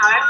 A ver.